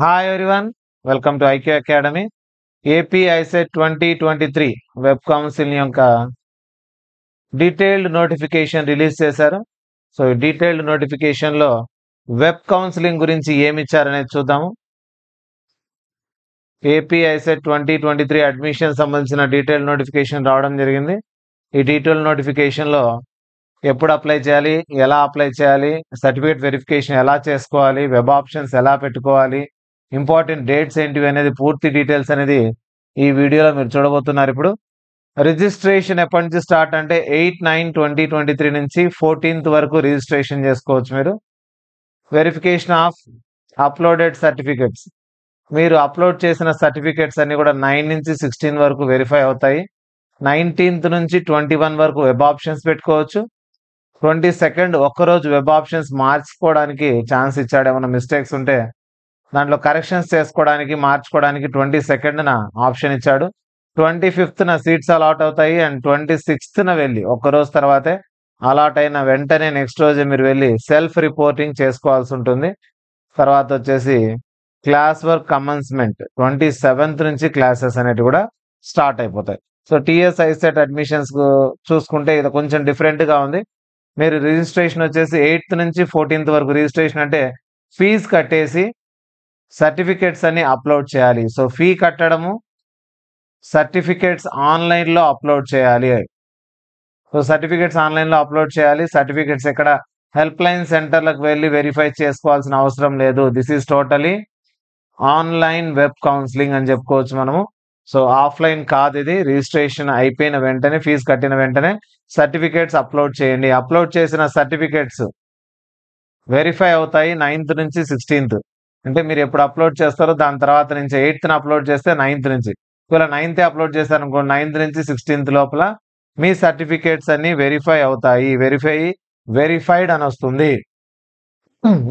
Hi everyone, welcome to IQ academy AP ICET twenty twenty three web council యొక్క detailed notification release చేశారు. So ఈ detailed నోటిఫికేషన్లో web counselling గురించి ఏమి ఇచ్చారనేది చూద్దాము. AP ICET twenty twenty three admission సంబంధించిన డీటెయిల్ నోటిఫికేషన్ రావడం జరిగింది. ఈ డీటెయిల్ నోటిఫికేషన్లో ఎప్పుడు అప్లై చేయాలి ఎలా అప్లై చేయాలి సర్టిఫికేట్ వెరిఫికేషన్ ఎలా చేసుకోవాలి వెబ్ ఆప్షన్స్ ఎలా పెట్టుకోవాలి ఇంపార్టెంట్ డేట్స్ ఏంటివి అనేది పూర్తి డీటెయిల్స్ అనేది ఈ వీడియోలో మీరు చూడబోతున్నారు ఇప్పుడు. రిజిస్ట్రేషన్ ఎప్పటి నుంచి స్టార్ట్ అంటే eight nine twenty twenty three నుంచి ఫోర్టీన్త్ వరకు రిజిస్ట్రేషన్ చేసుకోవచ్చు మీరు. Verification of uploaded certificates. మీరు అప్లోడ్ చేసిన సర్టిఫికెట్స్ అన్ని కూడా నైన్ నుంచి సిక్స్టీన్ వరకు వెరిఫై అవుతాయి. నైన్టీన్త్ నుంచి ట్వంటీ వన్ వరకు వెబ్ ఆప్షన్స్ పెట్టుకోవచ్చు. ట్వంటీ సెకండ్ ఒక్కరోజు వెబ్ ఆప్షన్స్ మార్చుకోవడానికి ఛాన్స్ ఇచ్చాడు ఏమైనా మిస్టేక్స్ ఉంటే దాంట్లో కరెక్షన్స్ చేసుకోవడానికి మార్చుకోవడానికి ట్వంటీ సెకండ్న ఆప్షన్ ఇచ్చాడు. ట్వంటీ ఫిఫ్త్న సీట్స్ అలాట్ అవుతాయి అండ్ ట్వంటీ సిక్స్త్న వెళ్ళి ఒక్క రోజు తర్వాతే అలాట్ అయిన వెంటనే నెక్స్ట్ రోజు మీరు వెళ్ళి సెల్ఫ్ రిపోర్టింగ్ చేసుకోవాల్సి ఉంటుంది. తర్వాత వచ్చేసి class work commencement twenty seventh నుంచి క్లాసెస్ అనేవి కూడా స్టార్ట్ అయిపోతాయి. సో టిఎస్ ఐసెట్ అడ్మిషన్స్ చూసుకుంటే ఇది కొంచెం డిఫరెంట్గా ఉంది. మీరు రిజిస్ట్రేషన్ వచ్చేసి ఎయిత్ నుంచి ఫోర్టీన్త్ వరకు రిజిస్ట్రేషన్ అంటే ఫీజు కట్టేసి సర్టిఫికేట్స్ అన్ని అప్లోడ్ చేయాలి. సో ఫీ కట్టడము సర్టిఫికేట్స్ ఆన్లైన్లో అప్లోడ్ చేయాలి సో సర్టిఫికేట్స్ ఆన్లైన్లో అప్లోడ్ చేయాలి. సర్టిఫికేట్స్ ఎక్కడ హెల్ప్ లైన్ సెంటర్లకు వెళ్ళి వెరిఫై చేసుకోవాల్సిన అవసరం లేదు. This is totally online web counselling అని చెప్పుకోవచ్చు మనము. సో ఆఫ్లైన్ కాదు ఇది. రిజిస్ట్రేషన్ అయిపోయిన వెంటనే ఫీజు కట్టిన వెంటనే సర్టిఫికేట్స్ అప్లోడ్ చేయండి. అప్లోడ్ చేసిన సర్టిఫికేట్స్ వెరిఫై అవుతాయి నైన్త్ నుంచి సిక్స్టీన్త్. అంటే మీరు ఎప్పుడు అప్లోడ్ చేస్తారో దాని తర్వాత నుంచి ఎయిత్ అప్లోడ్ చేస్తే నైన్త్ నుంచి. ఒకవేళ నైన్త్ అప్లోడ్ చేశారు అనుకోండి నైన్త్ నుంచి సిక్స్టీన్త్ లోపల మీ సర్టిఫికేట్స్ అన్ని వెరిఫై అవుతాయి. వెరిఫై వెరిఫైడ్ అని వస్తుంది.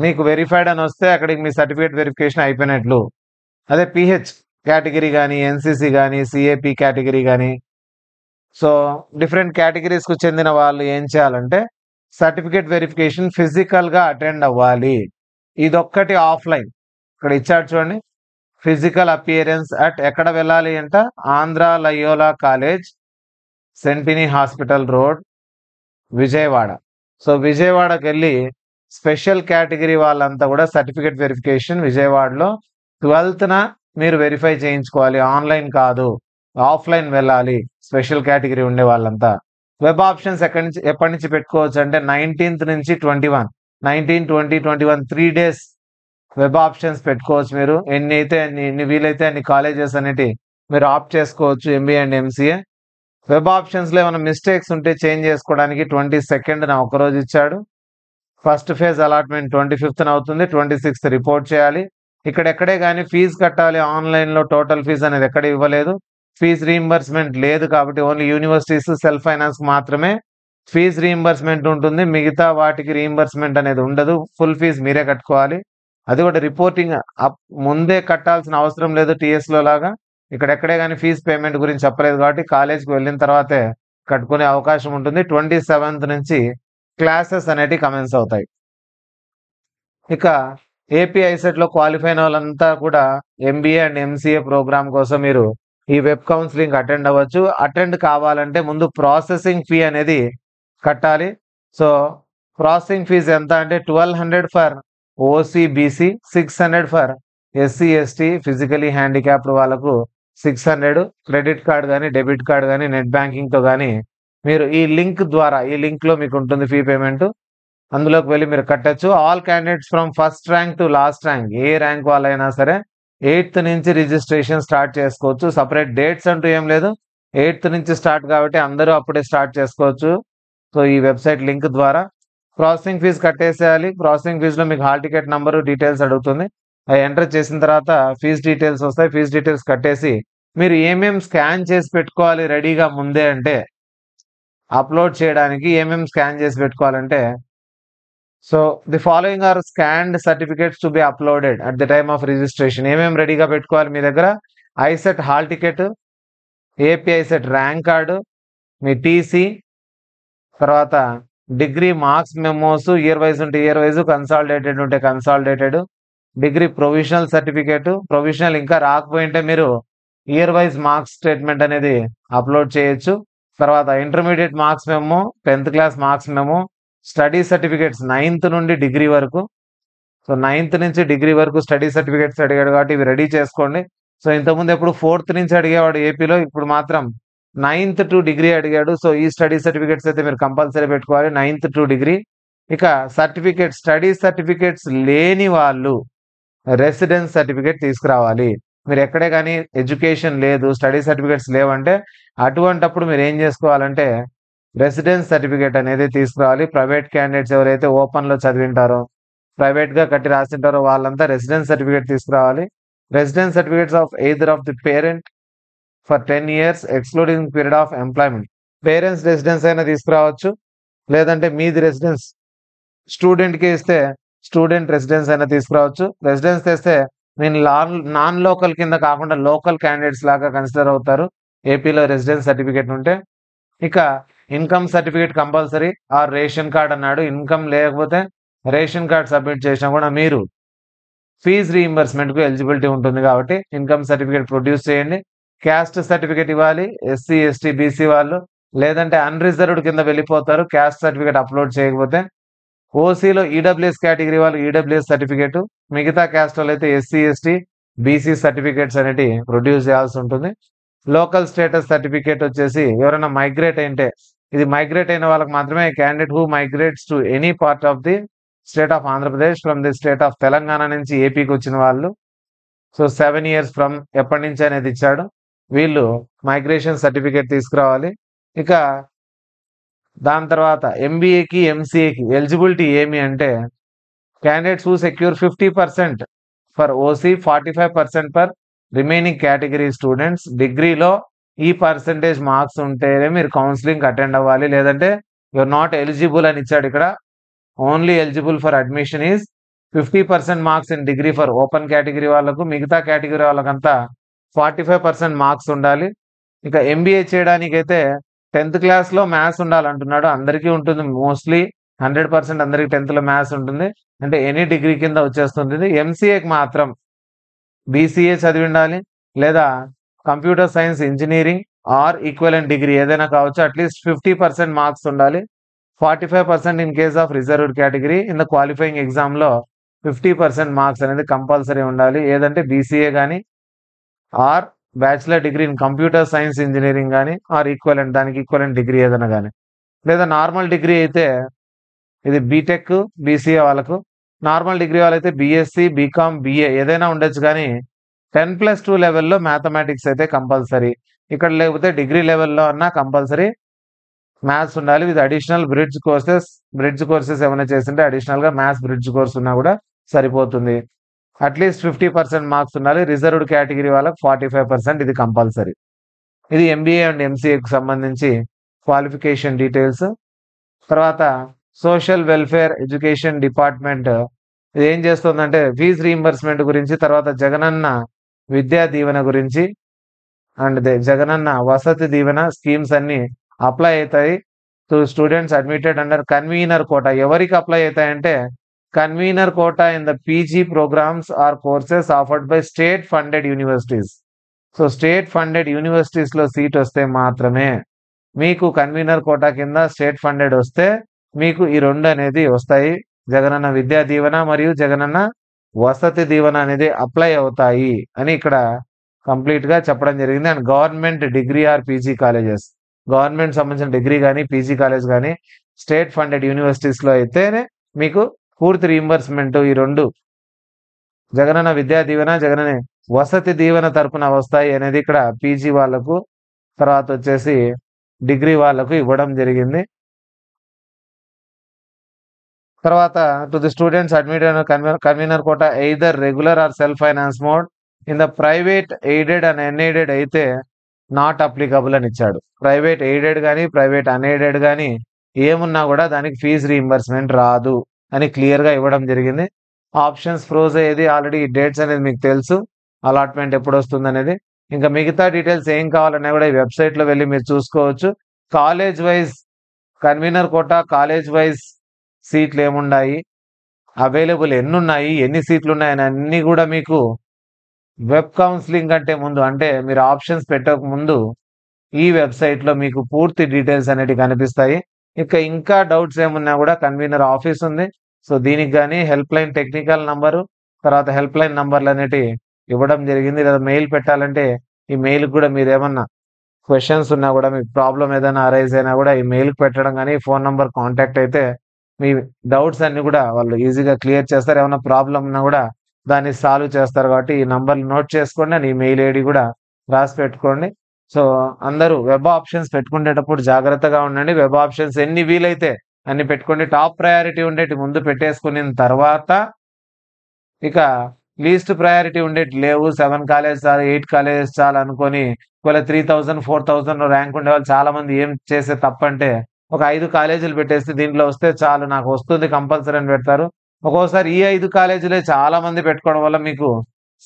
మీకు వెరిఫైడ్ అని వస్తే అక్కడికి మీ సర్టిఫికేట్ వెరిఫికేషన్ అయిపోయినట్లు. అదే పిహెచ్ కేటగిరీ కానీ ఎన్సిసి కానీ సిఏపి కేటగిరీ కానీ సో డిఫరెంట్ కేటగిరీస్కు చెందిన వాళ్ళు ఏం చేయాలంటే సర్టిఫికేట్ వెరిఫికేషన్ ఫిజికల్గా అటెండ్ అవ్వాలి. ఇదొక్కటి ఆఫ్లైన్ ఇక్కడ ఇచ్చాడు చూడండి. ఫిజికల్ అపియరెన్స్ అట్ ఎక్కడ వెళ్ళాలి అంట? Andhra Loyola college Sentini hospital road Vijayawada. So విజయవాడకి వెళ్ళి స్పెషల్ కేటగిరీ వాళ్ళంతా కూడా సర్టిఫికేట్ వెరిఫికేషన్ విజయవాడలో. ట్వెల్త్న మీరు వెరిఫై చేయించుకోవాలి. ఆన్లైన్ కాదు. ఆఫ్లైన్ వెళ్ళాలి. స్పెషల్ కేటగిరీ ఉండే వాళ్ళంతా. వెబ్ ఆప్షన్స్ ఎక్కడి నుంచి ఎప్పటి నుంచి పెట్టుకోవచ్చు అంటే నైన్టీన్త్ నుంచి twenty one nineteen twenty twenty one three days web options పెట్టుకోవచ్చు మీరు. ఎన్ని అయితే అన్ని ఎన్ని వీలైతే అన్ని కాలేజెస్ అనేటి మీరు ఆప్ట్ చేసుకోవచ్చు ఎంబీఏ అండ్ ఎంసీఏ. వెబ్ ఆప్షన్స్లో ఏమైనా మిస్టేక్స్ ఉంటే చేంజ్ చేసుకోవడానికి ట్వంటీ సెకండ్ నా ఒకరోజు ఇచ్చాడు. First phase allotment twenty fifth అవుతుంది ట్వంటీ సిక్స్త్ రిపోర్ట్ చేయాలి. ఇక్కడ ఎక్కడే కానీ ఫీజు కట్టాలి ఆన్లైన్లో టోటల్ ఫీజు అనేది ఎక్కడ ఇవ్వలేదు. ఫీజు రీఎంబర్స్మెంట్ లేదు కాబట్టి ఓన్లీ యూనివర్సిటీస్ సెల్ఫ్ ఫైనాన్స్ మాత్రమే ఫీజు రీఎంబర్స్మెంట్ ఉంటుంది. మిగతా వాటికి రీఎంబర్స్మెంట్ అనేది ఉండదు. ఫుల్ ఫీజు మీరే కట్టుకోవాలి. అది కూడా రిపోర్టింగ్ ముందే కట్టాల్సిన అవసరం లేదు టీఎస్లో లాగా. ఇక్కడెక్కడే కానీ ఫీజు పేమెంట్ గురించి చెప్పలేదు కాబట్టి కాలేజీకి వెళ్ళిన తర్వాతే కట్టుకునే అవకాశం ఉంటుంది. ట్వంటీ సెవెంత్ నుంచి క్లాసెస్ అనేటివి కమెన్స్ అవుతాయి. ఇక ఏపీఐసెట్లో లో క్వాలిఫై అయిన వాళ్ళంతా కూడా ఎంబీఏ అండ్ ఎంసీఏ ప్రోగ్రామ్ కోసం మీరు ఈ వెబ్ కౌన్సిలింగ్ అటెండ్ అవ్వచ్చు. అటెండ్ కావాలంటే ముందు ప్రాసెసింగ్ ఫీ అనేది కట్టాలి. సో ప్రాసెసింగ్ ఫీజు ఎంత అంటే twelve hundred for OC BC six hundred for SC ST physically handicapped వాళ్ళకు సిక్స్ హండ్రెడ్ క్రెడిట్ కార్డ్ కానీ డెబిట్ కార్డ్ కానీ నెట్ బ్యాంకింగ్తో కానీ మీరు ఈ లింక్ ద్వారా ఈ లింక్లో మీకు ఉంటుంది ఫీ పేమెంట్ అందులోకి వెళ్ళి మీరు కట్టచ్చు. All candidates from first rank to last rank A rank వాళ్ళైనా సరే ఎయిత్ నుంచి రిజిస్ట్రేషన్ స్టార్ట్ చేసుకోవచ్చు. సపరేట్ డేట్స్ అంటూ ఏం లేదు. ఎయిత్ నుంచి స్టార్ట్ కాబట్టి అందరూ అప్పుడే స్టార్ట్ చేసుకోవచ్చు. సో ఈ వెబ్సైట్ లింక్ ద్వారా ప్రాసెసింగ్ ఫీజు కట్టేసేయాలి. ప్రాసెసింగ్ ఫీజులో మీకు హాల్ టికెట్ నెంబర్ డీటెయిల్స్ అడుగుతుంది. అవి ఎంటర్ చేసిన తర్వాత ఫీజు డీటెయిల్స్ వస్తాయి. ఫీజు డీటెయిల్స్ కట్టేసి మీరు ఏమేం స్కాన్ చేసి పెట్టుకోవాలి రెడీగా ముందే అంటే అప్లోడ్ చేయడానికి ఏమేం స్కాన్ చేసి పెట్టుకోవాలంటే so the following are scanned certificates to be uploaded at the time of registration ఏమేమి రెడీగా పెట్టుకోవాలి మీ దగ్గర? ICET hall ticket AP ICET rank card మీ టీసీ తర్వాత degree marks memos year wise ఉంటే ఇయర్ వైజ్ కన్సాలిడేటెడ్ ఉంటే consolidated degree provisional certificate provisional ఇంకా రాకపోయింటే మీరు ఇయర్ వైజ్ మార్క్స్ స్టేట్మెంట్ అనేది అప్లోడ్ చేయొచ్చు. తర్వాత ఇంటర్మీడియట్ మార్క్స్ మేము టెన్త్ క్లాస్ మార్క్స్ మేము స్టడీ సర్టిఫికేట్స్ నైన్త్ నుండి డిగ్రీ వరకు. సో నైన్త్ నుంచి డిగ్రీ వరకు స్టడీ సర్టిఫికేట్స్ అడిగాడు కాబట్టి ఇవి రెడీ చేసుకోండి. సో ఇంతకుముందు ఎప్పుడు ఫోర్త్ నుంచి అడిగేవాడు ఏపీలో ఇప్పుడు మాత్రం నైన్త్ టు డిగ్రీ అడిగాడు. సో ఈ స్టడీ సర్టిఫికేట్స్ అయితే మీరు కంపల్సరీ పెట్టుకోవాలి. నైన్త్ టు డిగ్రీ ఇక సర్టిఫికేట్ స్టడీ సర్టిఫికేట్స్ లేని వాళ్ళు రెసిడెన్స్ సర్టిఫికేట్ తీసుకురావాలి. మీరు ఎక్కడే కానీ ఎడ్యుకేషన్ లేదు స్టడీ సర్టిఫికేట్స్ లేవంటే అటువంటప్పుడు మీరు ఏం చేసుకోవాలంటే రెసిడెన్స్ సర్టిఫికేట్ అనేది తీసుకురావాలి. ప్రైవేట్ క్యాండిడేట్స్ ఎవరైతే ఓపెన్లో చదివింటారో ప్రైవేట్గా కట్టి రాసింటారో వాళ్ళంతా రెసిడెన్స్ సర్టిఫికేట్ తీసుకురావాలి. Residence certificates of either of the parent for ten years excluding period of employment parents residence అయినా తీసుకురావచ్చు. లేదంటే మీది రెసిడెన్స్ స్టూడెంట్కి ఇస్తే స్టూడెంట్ రెసిడెన్స్ అయినా తీసుకురావచ్చు. రెసిడెన్స్ తెస్తే నేను లాన్ నాన్ లోకల్ కింద కాకుండా లోకల్ క్యాండిడేట్స్ లాగా కన్సిడర్ అవుతారు. ఏపీలో రెసిడెన్స్ సర్టిఫికేట్ ఉంటే. ఇక income certificate compulsory or ration card అన్నాడు. ఇన్కమ్ లేకపోతే రేషన్ కార్డ్ సబ్మిట్ చేసినా కూడా మీరు ఫీజ్ రీఇంబర్స్మెంట్కు ఎలిజిబిలిటీ ఉంటుంది కాబట్టి ఇన్కమ్ సర్టిఫికేట్ ప్రొడ్యూస్ చేయండి. క్యాస్ట్ సర్టిఫికేట్ ఇవ్వాలి ఎస్సీ ఎస్టీ బీసీ వాళ్ళు. లేదంటే అన్రిజర్వ్డ్ కింద వెళ్ళిపోతారు క్యాస్ట్ సర్టిఫికేట్ అప్లోడ్ చేయకపోతే. ఓసీలో ఈడబ్ల్యూఎస్ కేటగిరీ వాళ్ళు ఈడబ్ల్యూఎస్ సర్టిఫికేట్ మిగతా క్యాస్ట్ వాళ్ళు అయితే ఎస్సీ ఎస్టీ బీసీ సర్టిఫికేట్స్ అనేవి ప్రొడ్యూస్ చేయాల్సి ఉంటుంది. లోకల్ స్టేటస్ సర్టిఫికేట్ వచ్చేసి ఎవరైనా మైగ్రేట్ అయితే ఇది మైగ్రేట్ అయిన వాళ్ళకి మాత్రమే candidate who migrates to any part of the state of Andhra Pradesh from the state of Telangana నుంచి ఏపీకి వచ్చిన వాళ్ళు. సో సెవెన్ ఇయర్స్ ఫ్రమ్ ఎప్పటి నుంచి అనేది ఇచ్చాడు. వీళ్ళు మైగ్రేషన్ సర్టిఫికేట్ తీసుకురావాలి. ఇక దాని తర్వాత ఎంబీఏకి ఎంసీఏకి ఎలిజిబిలిటీ ఏమి అంటే candidates who secure fifty percent for OC forty five percent for remaining category students డిగ్రీలో ఈ పర్సంటేజ్ మార్క్స్ ఉంటేనే మీరు కౌన్సిలింగ్ అటెండ్ అవ్వాలి. లేదంటే యువర్ నాట్ ఎలిజిబుల్ అని ఇచ్చాడు ఇక్కడ. Only eligible for admission is fifty percent marks in degree for open category వాళ్ళకు. మిగతా కేటగిరీ వాళ్ళకంతా ఫార్టీ ఫైవ్ పర్సెంట్ మార్క్స్ ఉండాలి. ఇంకా ఎంబీఏ చేయడానికైతే టెన్త్ క్లాస్లో మ్యాథ్స్ ఉండాలంటున్నాడు. అందరికీ ఉంటుంది. మోస్ట్లీ హండ్రెడ్ పర్సెంట్ అందరికి టెన్త్లో మ్యాథ్స్ ఉంటుంది. అంటే ఎనీ డిగ్రీ కింద వచ్చేస్తుంది. ఎంసీఏకి మాత్రం బీసీఏ చదివి ఉండాలి. లేదా computer science engineering or equivalent degree ఏదైనా కావచ్చు at least fifty percent marks ఉండాలి. Forty five percent in case of reserved category in the qualifying ఎగ్జామ్లో ఫిఫ్టీ పర్సెంట్ మార్క్స్ అనేది కంపల్సరీ ఉండాలి. ఏదంటే బీసీఏ కానీ or bachelor degree in computer science engineering కానీ or equivalent దానికి ఈక్వలెంట్ డిగ్రీ ఏదైనా కానీ లేదా నార్మల్ డిగ్రీ అయితే ఇది బీటెక్ బీసీఏ వాళ్ళకు. నార్మల్ డిగ్రీ వాళ్ళైతే B Sc B Com BA ఏదైనా ఉండొచ్చు కానీ టెన్ ప్లస్ టూ లెవెల్లో మ్యాథమెటిక్స్ అయితే కంపల్సరీ. ఇక్కడ లేకపోతే డిగ్రీ లెవెల్లో అన్నా కంపల్సరీ మ్యాథ్స్ ఉండాలి. With additional bridge courses bridge courses ఏమైనా చేస్తుంటే అడిషనల్గా మ్యాథ్స్ బ్రిడ్జ్ కోర్స్ ఉన్నా కూడా సరిపోతుంది. At least fifty percent marks ఉండాలి. రిజర్వ్డ్ కేటగిరీ వాళ్ళకి ఫార్టీ ఫైవ్ పర్సెంట్ ఇది కంపల్సరీ. ఇది ఎంబీఏ అండ్ ఎంసీఏకి సంబంధించి క్వాలిఫికేషన్ డీటెయిల్స్ తర్వాత సోషల్ వెల్ఫేర్ ఎడ్యుకేషన్ డిపార్ట్మెంట్ ఇది ఏం చేస్తుందంటే ఫీజ్ రీఎంబర్స్మెంట్ గురించి తర్వాత జగనన్న విద్యా దీవెన గురించి అండ్ జగనన్న వసతి దీవెన స్కీమ్స్ అన్ని అప్లై అవుతాయి. To students admitted under convener quota ఎవరికి apply అవుతాయంటే convener quota in the PG programmes or courses offered by state funded universities so state funded యూనివర్సిటీస్లో seat వస్తే మాత్రమే మీకు కన్వీనర్ కోటా కింద స్టేట్ ఫండెడ్ వస్తే మీకు ఈ రెండు అనేది వస్తాయి. జగనన్న విద్యా దీవెన మరియు జగనన్న వసతి దీవెన అనేది అప్లై అవుతాయి అని ఇక్కడ కంప్లీట్గా చెప్పడం జరిగింది. And government degree or PG colleges government సంబంధించిన డిగ్రీ కానీ పీజీ కాలేజ్ కానీ స్టేట్ ఫండెడ్ యూనివర్సిటీస్లో అయితేనే మీకు పూర్తి రీంబర్స్మెంట్ ఈ రెండు. జగనన్న విద్యా దీవెన జగనన్న వసతి దీవెన తరపున వస్తాయి అనేది ఇక్కడ పీజీ వాళ్ళకు తర్వాత వచ్చేసి డిగ్రీ వాళ్ళకు ఇవ్వడం జరిగింది. తర్వాత to the students admitted convener quota either regular or self finance mode in the private aided and unaided అయితే నాట్ అప్లికబుల్ అని ఇచ్చాడు. ప్రైవేట్ ఎయిడెడ్ కానీ ప్రైవేట్ అన్ఎయిడెడ్ కానీ ఏమున్నా కూడా దానికి ఫీజు రీంబర్స్మెంట్ రాదు. అని క్లియర్గా ఇవ్వడం జరిగింది. ఆప్షన్స్ ఫ్రోజ్ అయ్యేది ఆల్రెడీ డేట్స్ అనేది మీకు తెలుసు. అలాట్మెంట్ ఎప్పుడు వస్తుంది అనేది ఇంకా మిగతా డీటెయిల్స్ ఏం కావాలన్నా కూడా ఈ వెబ్సైట్లో వెళ్ళి మీరు చూసుకోవచ్చు. College wise convener quota college wise సీట్లు ఏముండాయి? అవైలబుల్ ఎన్నున్నాయి, ఎన్ని సీట్లు ఉన్నాయని అన్నీ కూడా మీకు వెబ్ కౌన్సిలింగ్ కంటే ముందు అంటే మీరు ఆప్షన్స్ పెట్టక ముందు ఈ వెబ్‌సైట్‌లో మీకు పూర్తి డీటెయిల్స్ అనేటివి కనిపిస్తాయి. ఇక ఇంకా డౌట్స్ ఏమున్నా కూడా కన్వీనర్ ఆఫీస్ ఉంది. సో, దీనికి కానీ హెల్ప్ లైన్ టెక్నికల్ నంబరు, తర్వాత హెల్ప్ లైన్ నంబర్లు అనేటివి ఇవ్వడం జరిగింది. లేదా మెయిల్ పెట్టాలంటే ఈ మెయిల్ కూడా మీరు ఏమన్నా క్వశ్చన్స్ ఉన్నా కూడా మీకు ప్రాబ్లం ఏదైనా అరైజ్ అయినా కూడా ఈ మెయిల్‌కి పెట్టడం కానీ ఫోన్ నంబర్ కాంటాక్ట్ అయితే మీ డౌట్స్ అన్ని కూడా వాళ్ళు ఈజీగా క్లియర్ చేస్తారు. ఏమైనా ప్రాబ్లం ఉన్నా కూడా దాన్ని సాల్వ్ చేస్తారు కాబట్టి ఈ నంబర్‌లు నోట్ చేసుకోండి. అండ్ ఈ మెయిల్ ఐడి కూడా రాసి పెట్టుకోండి. సో, అందరూ వెబ్ ఆప్షన్స్ పెట్టుకునేటప్పుడు జాగ్రత్తగా ఉండండి. వెబ్ ఆప్షన్స్ ఎన్ని వీలైతే అన్ని పెట్టుకోండి. టాప్ ప్రయారిటీ ఉండేటి ముందు పెట్టేసుకున్న తర్వాత ఇక లీస్ట్ ప్రయారిటీ ఉండేటి లేవు. సెవెన్ కాలేజెస్ చాలు, ఎయిట్ కాలేజెస్ చాలనుకోని ఒకవేళ 3000, 4000 ర్యాంక్ ఉండేవాళ్ళు చాలామంది ఏం చేసే తప్పంటే ఒక ఐదు కాలేజీలు పెట్టేస్తే దీంట్లో వస్తే చాలు నాకు వస్తుంది కంపల్సరీ అని పెడతారు. ఒక్కోసారి ఈ ఐదు కాలేజీలే చాలా మంది పెట్టుకోవడం వల్ల మీకు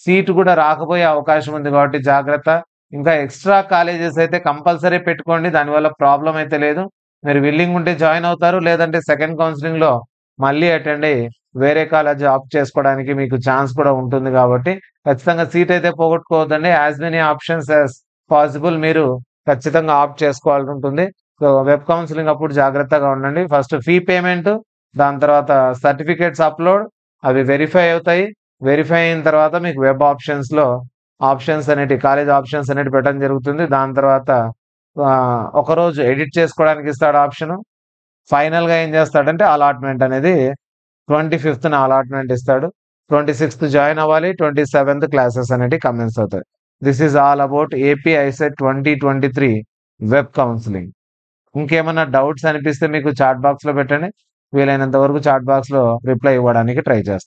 సీట్ కూడా రాకపోయే అవకాశం ఉంది కాబట్టి జాగ్రత్త. ఇంకా ఎక్స్‌ట్రా కాలేజెస్ అయితే కంపల్సరీ పెట్టుకోండి. దానివల్ల ప్రాబ్లం అయితే లేదు. మీరు విల్లింగ్ ఉంటే జాయిన్ అవుతారు. లేదంటే సెకండ్ కౌన్సిలింగ్లో మళ్ళీ అటెండ్ అయ్యి వేరే కాలేజ్ ఆప్ట్ చేసుకోవడానికి మీకు ఛాన్స్ కూడా ఉంటుంది కాబట్టి ఖచ్చితంగా సీట్ అయితే పోగొట్టుకోవద్దండి. As many options as possible మీరు ఖచ్చితంగా ఆప్ట్ చేసుకోవాల్సి ఉంటుంది. సో, వెబ్ కౌన్సిలింగ్ అప్పుడు జాగ్రత్తగా ఉండండి. ఫస్ట్ ఫీ పేమెంట్, దాని తర్వాత సర్టిఫికేట్స్ అప్‌లోడ్ అవి వెరిఫై అవుతాయి. వెరిఫై అయిన తర్వాత మీకు వెబ్ ఆప్షన్స్‌లో ఆప్షన్స్ అనేటివి కాలేజ్ ఆప్షన్స్ అనేటివి పెట్టడం జరుగుతుంది. దాని తర్వాత ఒకరోజు ఎడిట్ చేసుకోవడానికి ఇస్తాడు ఆప్షను. ఫైనల్‌గా ఏం చేస్తాడంటే అలాట్‌మెంట్ అనేది 25థ్‌న అలాట్‌మెంట్ ఇస్తాడు. 26థ్ జాయిన్ అవ్వాలి. 27థ్ క్లాసెస్ అనేటివి కమెన్స్ అవుతాయి. This is all about AP ICET twenty twenty three web counselling ఇంకేమైనా డౌట్స్ అనిపిస్తే మీకు చాట్ బాక్స్‌లో పెట్టండి. వీలైనంత వరకు చాట్ బాక్స్‌లో రిప్లై ఇవ్వడానికి ట్రై చేస్తాను